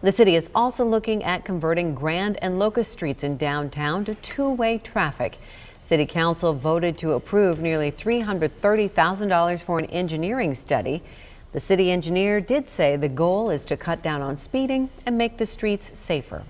The city is also looking at converting Grand and Locust Streets in downtown to two-way traffic. City Council voted to approve nearly $330,000 for an engineering study. The city engineer did say the goal is to cut down on speeding and make the streets safer.